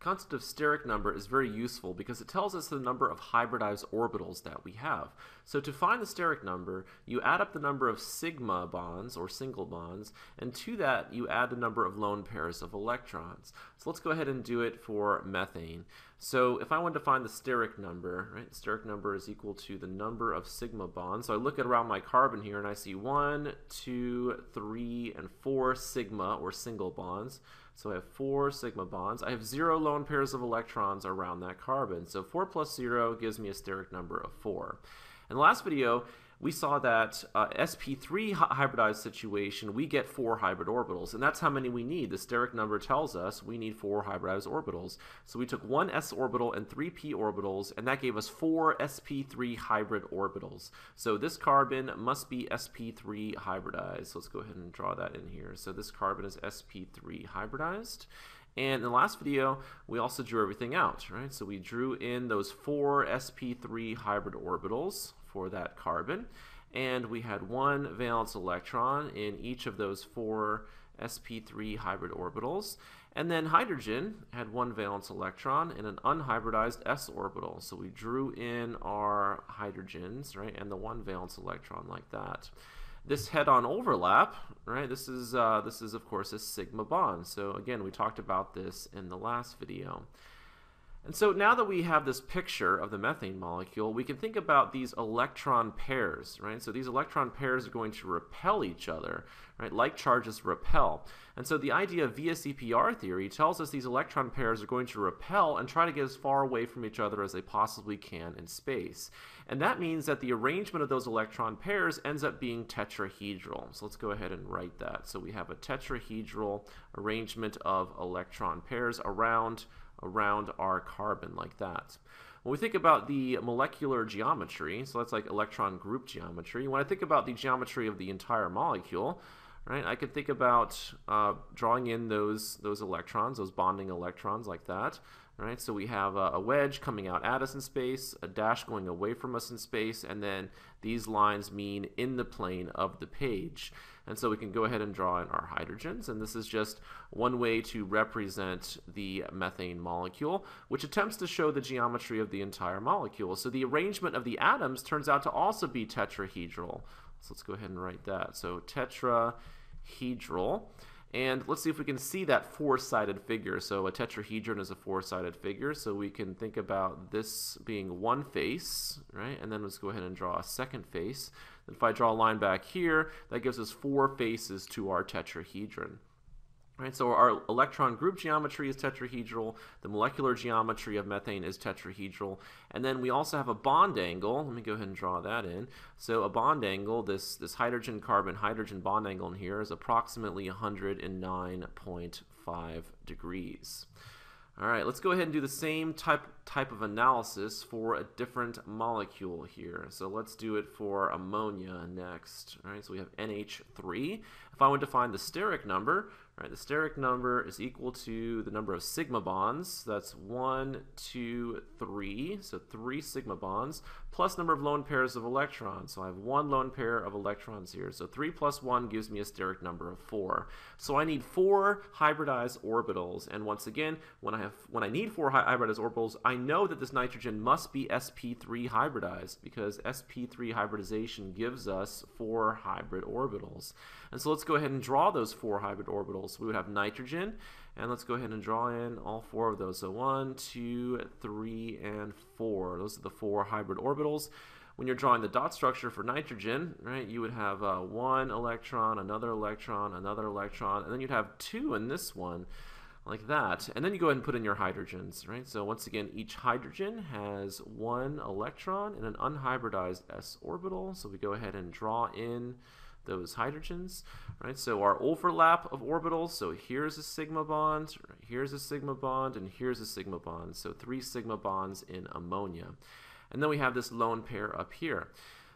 concept of steric number is very useful because it tells us the number of hybridized orbitals that we have. So to find the steric number, you add up the number of sigma bonds or single bonds, and to that you add the number of lone pairs of electrons. So let's go ahead and do it for methane. So if I wanted to find the steric number, right, steric number is equal to the number of sigma bonds. So I look at around my carbon here and I see one, two, three, and four sigma or single bonds. So I have four sigma bonds. I have zero lone pairs of electrons around that carbon. So 4 plus 0 gives me a steric number of 4. In the last video, we saw that uh, sp3 hybridized situation, we get four hybrid orbitals, and that's how many we need. The steric number tells us we need four hybridized orbitals. So we took one s orbital and three p orbitals, and that gave us four sp3 hybrid orbitals. So this carbon must be sp3 hybridized. So let's go ahead and draw that in here. So this carbon is sp3 hybridized. And in the last video, we also drew everything out, right? So we drew in those four sp3 hybrid orbitals for that carbon. And we had one valence electron in each of those four sp3 hybrid orbitals. And then hydrogen had one valence electron in an unhybridized s orbital. So we drew in our hydrogens, right, and the one valence electron like that. This head-on overlap, right, this is, uh, this is of course a sigma bond. So again, we talked about this in the last video. And so now that we have this picture of the methane molecule, we can think about these electron pairs, right? So these electron pairs are going to repel each other, right? Like charges repel. And so the idea of VSEPR theory tells us these electron pairs are going to repel and try to get as far away from each other as they possibly can in space. And that means that the arrangement of those electron pairs ends up being tetrahedral. So let's go ahead and write that. So we have a tetrahedral arrangement of electron pairs around around our carbon like that. When we think about the molecular geometry, so that's like electron group geometry, when I think about the geometry of the entire molecule, right, I could think about uh, drawing in those, those electrons, those bonding electrons like that, right? So we have a, a, wedge coming out at us in space, a dash going away from us in space, and then these lines mean in the plane of the page. And so we can go ahead and draw in our hydrogens, and this is just one way to represent the methane molecule, which attempts to show the geometry of the entire molecule. So the arrangement of the atoms turns out to also be tetrahedral. So let's go ahead and write that. So tetrahedral. And let's see if we can see that four-sided figure. So a tetrahedron is a four-sided figure, so we can think about this being one face, right? And then let's go ahead and draw a second face. If I draw a line back here, that gives us four faces to our tetrahedron. Right, so our electron group geometry is tetrahedral, the molecular geometry of methane is tetrahedral, and then we also have a bond angle. Let me go ahead and draw that in. So a bond angle, this, this hydrogen-carbon-hydrogen bond angle in here is approximately 109.5 degrees. All right, let's go ahead and do the same type, type of analysis for a different molecule here. So let's do it for ammonia next. All right, so we have NH3. If I want to find the steric number, right, the steric number is equal to the number of sigma bonds. That's one, two, three. So three sigma bonds plus number of lone pairs of electrons. So I have one lone pair of electrons here. So 3 plus 1 gives me a steric number of 4. So I need four hybridized orbitals. And once again, when I have when I need four hybridized orbitals, I know that this nitrogen must be sp3 hybridized because sp3 hybridization gives us four hybrid orbitals. And so let's go ahead and draw those four hybrid orbitals. We would have nitrogen, and let's go ahead and draw in all four of those. So one, two, three, and four. Those are the four hybrid orbitals. When you're drawing the dot structure for nitrogen, right, you would have uh, one electron, another electron, another electron, and then you'd have two in this one, like that. And then you go ahead and put in your hydrogens, right? So once again, each hydrogen has one electron in an unhybridized s orbital. So we go ahead and draw in those hydrogens, right? So our overlap of orbitals, so here's a sigma bond, here's a sigma bond, and here's a sigma bond. So three sigma bonds in ammonia. And then we have this lone pair up here.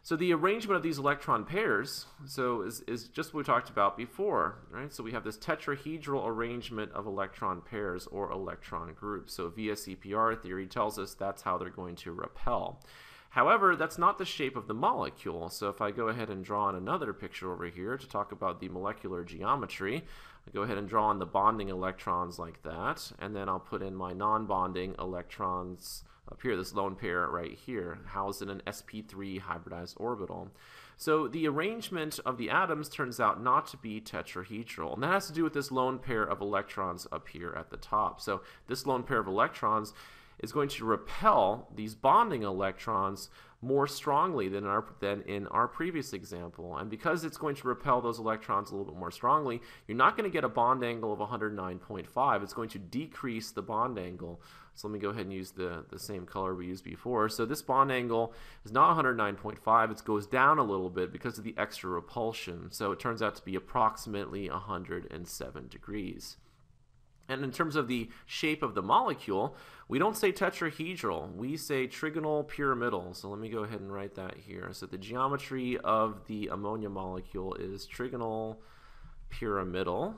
So the arrangement of these electron pairs, so is, is just what we talked about before, right? So we have this tetrahedral arrangement of electron pairs or electron groups. So VSEPR theory tells us that's how they're going to repel. However, that's not the shape of the molecule. So if I go ahead and draw on another picture over here to talk about the molecular geometry, I go ahead and draw on the bonding electrons like that, and then I'll put in my non-bonding electrons up here, this lone pair right here, housed in an sp3 hybridized orbital. So the arrangement of the atoms turns out not to be tetrahedral, and that has to do with this lone pair of electrons up here at the top. So this lone pair of electrons is going to repel these bonding electrons more strongly than, our, than in our previous example. And because it's going to repel those electrons a little bit more strongly, you're not going to get a bond angle of 109.5. It's going to decrease the bond angle. So let me go ahead and use the, the same color we used before. So this bond angle is not 109.5. It goes down a little bit because of the extra repulsion. So it turns out to be approximately 107 degrees. And in terms of the shape of the molecule, we don't say tetrahedral, we say trigonal pyramidal. So let me go ahead and write that here. So the geometry of the ammonia molecule is trigonal pyramidal.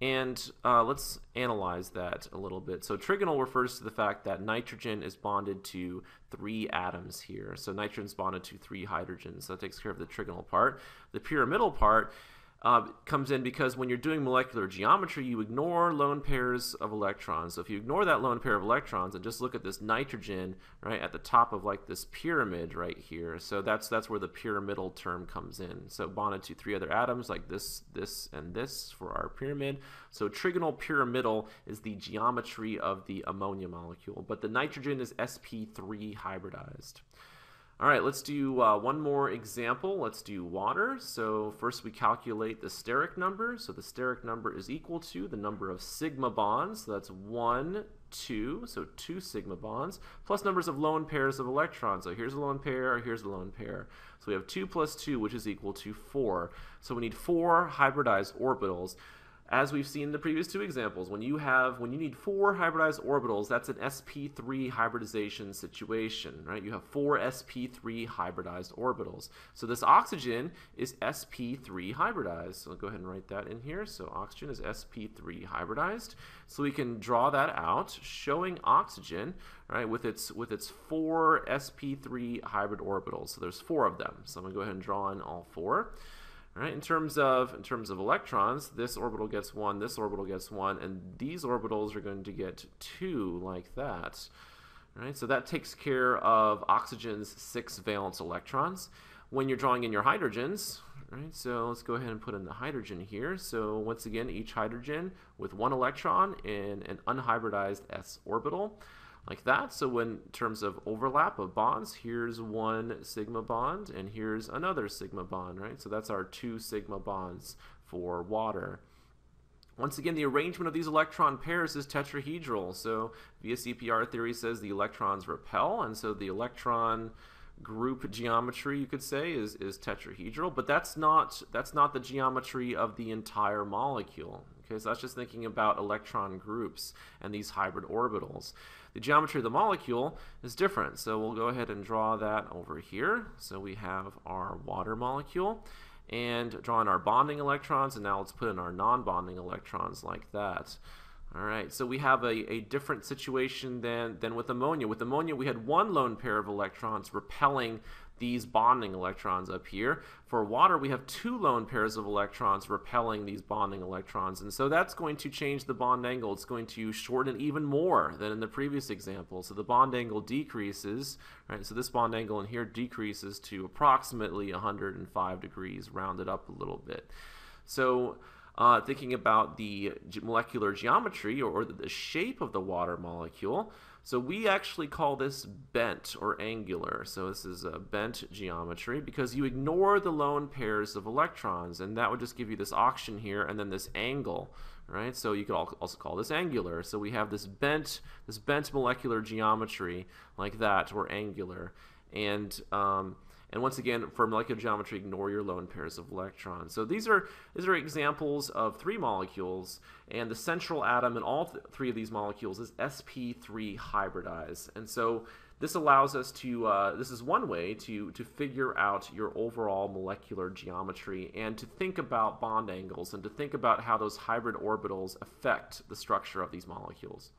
And uh, let's analyze that a little bit. So trigonal refers to the fact that nitrogen is bonded to three atoms here. So nitrogen's bonded to three hydrogens. So that takes care of the trigonal part. The pyramidal part uh, comes in because when you're doing molecular geometry, you ignore lone pairs of electrons. So if you ignore that lone pair of electrons and just look at this nitrogen right at the top of like this pyramid right here, so that's that's where the pyramidal term comes in. So bonded to three other atoms like this, this, and this for our pyramid. So trigonal pyramidal is the geometry of the ammonia molecule, but the nitrogen is sp3 hybridized. All right, let's do uh, one more example. Let's do water. So first we calculate the steric number. So the steric number is equal to the number of sigma bonds. So that's 1, 2, so 2 sigma bonds, plus numbers of lone pairs of electrons. So here's a lone pair, here's a lone pair. So we have 2 plus 2, which is equal to 4. So we need 4 hybridized orbitals as we've seen in the previous two examples, when you have when you need four hybridized orbitals, that's an sp3 hybridization situation, right? You have four sp3 hybridized orbitals. So this oxygen is sp3 hybridized. So I'll go ahead and write that in here. So oxygen is sp3 hybridized. So we can draw that out, showing oxygen, right, with its with its four sp3 hybrid orbitals. So there's four of them. So I'm gonna go ahead and draw in all four. Right, in terms of in terms of electrons, this orbital gets one, this orbital gets one, and these orbitals are going to get two like that. Right, so that takes care of oxygen's six valence electrons. When you're drawing in your hydrogens, right, so let's go ahead and put in the hydrogen here. So once again, each hydrogen with one electron in an unhybridized s orbital like that. So in terms of overlap of bonds, here's one sigma bond and here's another sigma bond, right? So that's our two sigma bonds for water. Once again, the arrangement of these electron pairs is tetrahedral. So VSEPR theory says the electrons repel, and so the electron group geometry, you could say, is, is tetrahedral, but that's not, that's not the geometry of the entire molecule. Okay, so that's just thinking about electron groups and these hybrid orbitals. The geometry of the molecule is different, so we'll go ahead and draw that over here. So we have our water molecule and draw in our bonding electrons, and now let's put in our non-bonding electrons like that. All right, so we have a, a different situation than, than with ammonia. With ammonia, we had one lone pair of electrons repelling these bonding electrons up here. For water, we have two lone pairs of electrons repelling these bonding electrons, and so that's going to change the bond angle. It's going to shorten even more than in the previous example. So the bond angle decreases, right? So this bond angle in here decreases to approximately 105 degrees, rounded up a little bit. So uh, thinking about the molecular geometry or, the shape of the water molecule, so we actually call this bent or angular. So this is a bent geometry because you ignore the lone pairs of electrons and that would just give you this oxygen here and then this angle, right? So you could also call this angular. So we have this bent, this bent molecular geometry like that or angular. And um, and once again, for molecular geometry, ignore your lone pairs of electrons. So these are these are examples of three molecules, and the central atom in all th three of these molecules is sp3 hybridized. And so this allows us to, uh, this is one way to, to figure out your overall molecular geometry and to think about bond angles and to think about how those hybrid orbitals affect the structure of these molecules.